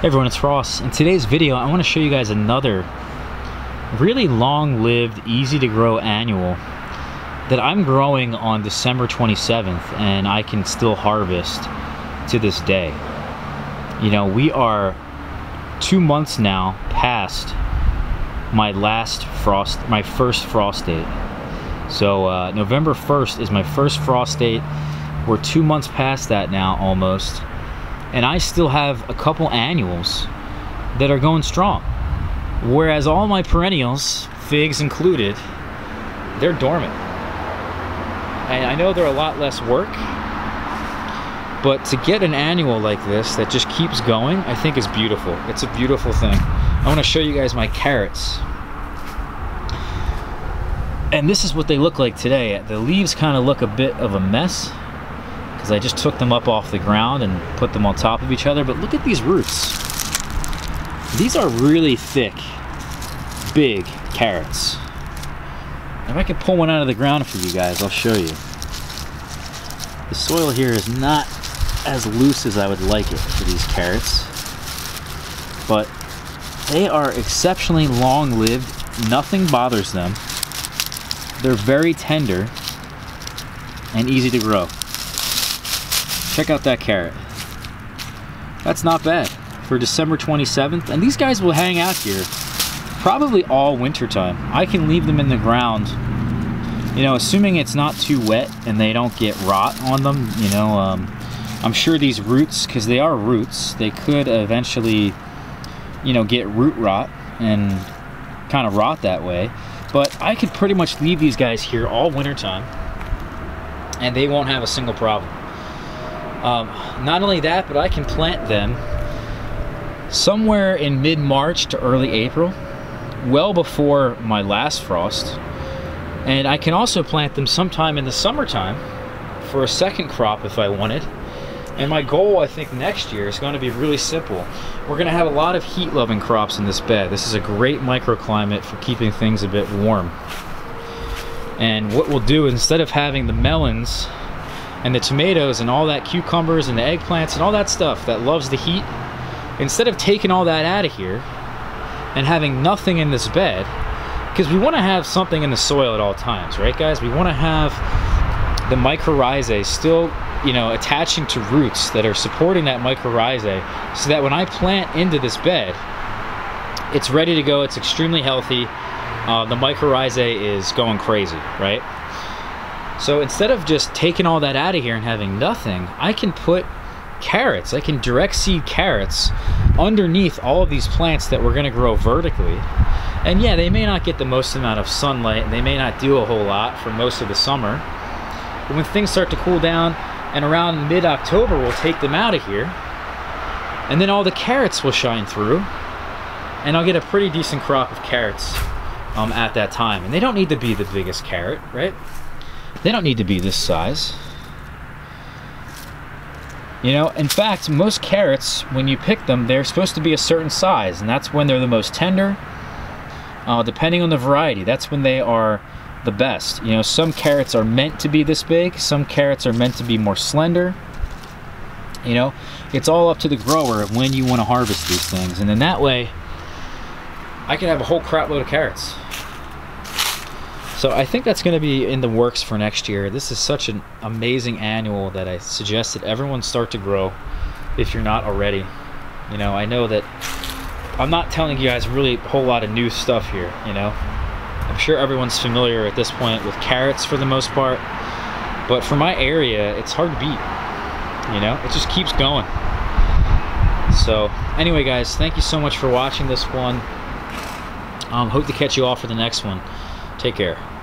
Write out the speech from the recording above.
Hey everyone, it's Ross. In today's video, I want to show you guys another really long-lived, easy-to-grow annual that I'm growing on December 27th and I can still harvest to this day. You know, we are two months now past my last frost, my first frost date. So uh, November 1st is my first frost date. We're two months past that now almost and I still have a couple annuals that are going strong. Whereas all my perennials, figs included, they're dormant. And I know they're a lot less work, but to get an annual like this that just keeps going, I think is beautiful. It's a beautiful thing. I want to show you guys my carrots. And this is what they look like today. The leaves kind of look a bit of a mess because I just took them up off the ground and put them on top of each other. But look at these roots. These are really thick, big carrots. If I can pull one out of the ground for you guys, I'll show you. The soil here is not as loose as I would like it for these carrots, but they are exceptionally long-lived. Nothing bothers them. They're very tender and easy to grow. Check out that carrot. That's not bad for December 27th. And these guys will hang out here probably all winter time. I can leave them in the ground, you know, assuming it's not too wet and they don't get rot on them, you know. Um, I'm sure these roots, because they are roots, they could eventually, you know, get root rot and kind of rot that way. But I could pretty much leave these guys here all winter time and they won't have a single problem. Um, not only that, but I can plant them somewhere in mid-March to early April, well before my last frost. And I can also plant them sometime in the summertime for a second crop if I wanted. And my goal, I think, next year is going to be really simple. We're going to have a lot of heat-loving crops in this bed. This is a great microclimate for keeping things a bit warm. And what we'll do, instead of having the melons and the tomatoes and all that cucumbers and the eggplants and all that stuff that loves the heat, instead of taking all that out of here and having nothing in this bed, because we want to have something in the soil at all times, right guys? We want to have the mycorrhizae still, you know, attaching to roots that are supporting that mycorrhizae so that when I plant into this bed, it's ready to go, it's extremely healthy, uh, the mycorrhizae is going crazy, right? So instead of just taking all that out of here and having nothing, I can put carrots, I can direct seed carrots underneath all of these plants that we're gonna grow vertically. And yeah, they may not get the most amount of sunlight and they may not do a whole lot for most of the summer. But when things start to cool down and around mid-October, we'll take them out of here. And then all the carrots will shine through and I'll get a pretty decent crop of carrots um, at that time. And they don't need to be the biggest carrot, right? They don't need to be this size. You know, in fact, most carrots, when you pick them, they're supposed to be a certain size, and that's when they're the most tender. Uh, depending on the variety, that's when they are the best. You know, some carrots are meant to be this big, some carrots are meant to be more slender. You know, it's all up to the grower when you want to harvest these things. And then that way, I can have a whole crap load of carrots. So I think that's going to be in the works for next year. This is such an amazing annual that I suggest that everyone start to grow if you're not already. You know, I know that I'm not telling you guys really a whole lot of new stuff here, you know. I'm sure everyone's familiar at this point with carrots for the most part. But for my area, it's hard to beat. You know, it just keeps going. So anyway, guys, thank you so much for watching this one. Um, hope to catch you all for the next one. Take care.